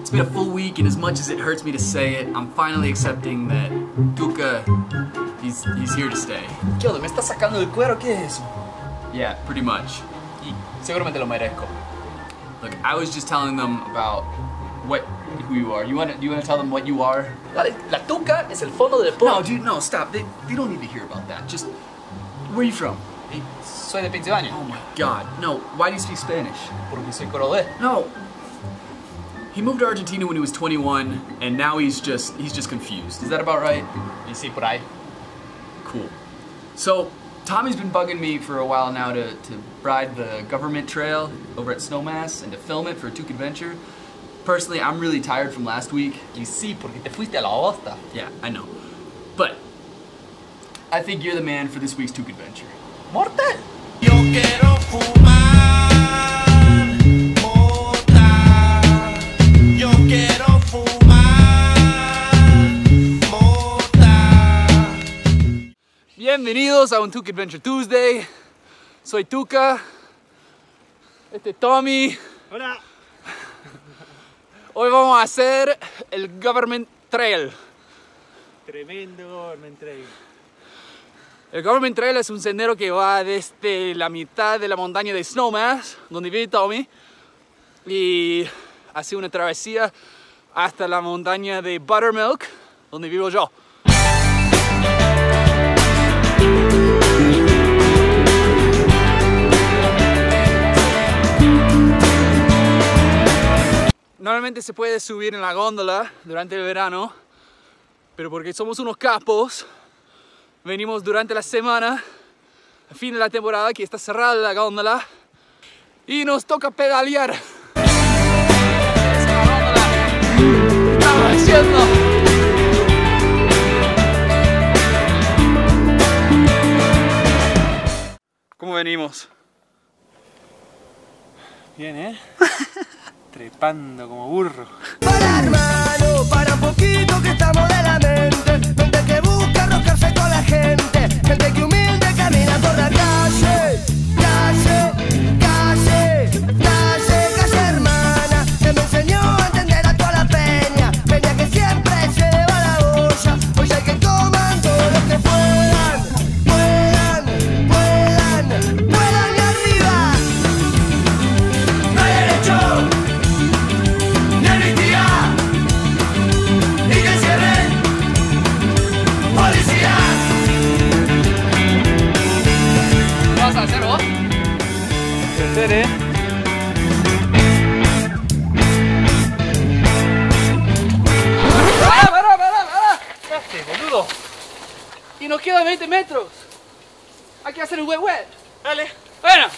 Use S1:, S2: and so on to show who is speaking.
S1: It's been a full week, and as much as it hurts me to say it, I'm finally accepting that Tuca, he's, he's here to stay.
S2: ¿Qué onda? ¿Me estás sacando del cuero? ¿Qué es eso?
S1: Yeah, pretty much.
S2: Y seguramente lo merezco.
S1: Look, I was just telling them about what, who you are. You want to, you want to tell them what you are?
S2: Dale, la tuca es el fondo de
S1: No, dude, no, stop. They, they don't need to hear about that. Just, where are you from?
S2: Soy de Pensilvania.
S1: Oh my God, no. Why do you speak Spanish?
S2: Porque soy cordobés.
S1: No. He moved to Argentina when he was 21, and now he's just he's just confused. Is that about right?
S2: Y sí, por ahí.
S1: Cool. So Tommy's been bugging me for a while now to, to ride the government trail over at Snowmass and to film it for a Tuke Adventure. Personally, I'm really tired from last week.
S2: Y sí, porque te fuiste a la bosta.
S1: Yeah, I know. But I think you're the man for this week's Tuke Adventure.
S2: ¿Mortal?
S3: Yo quiero fumar mota. Yo quiero fumar mota.
S1: Bienvenidos a un Tuca Adventure Tuesday. Soy Tuca. Este es Tommy.
S4: Hola.
S1: Hoy vamos a hacer el Government Trail.
S4: Tremendo Government Trail.
S1: El Government Trail es un sendero que va desde la mitad de la montaña de Snowmass, donde vive Tommy, y hace una travesía hasta la montaña de Buttermilk, donde vivo yo. Normalmente se puede subir en la góndola durante el verano, pero porque somos unos capos, venimos durante la semana, fin de la temporada, que está cerrada la góndola, y nos toca pedalear. Estamos haciendo. ¿Cómo venimos?
S4: Bien, ¿eh? Trepando como burro.
S5: Para hermano, para un poquito que estamos de la
S1: para!
S4: ¿Qué haces, boludo?
S1: Y nos quedan 20 metros. Hay que hacer un wet wet.
S4: Dale.
S1: Bueno.